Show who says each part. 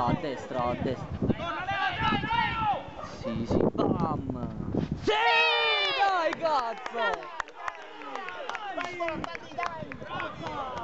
Speaker 1: No, a destra, a destra. Sì, sì, bam! Sì! Dai, cazzo! Dai, dai, dai,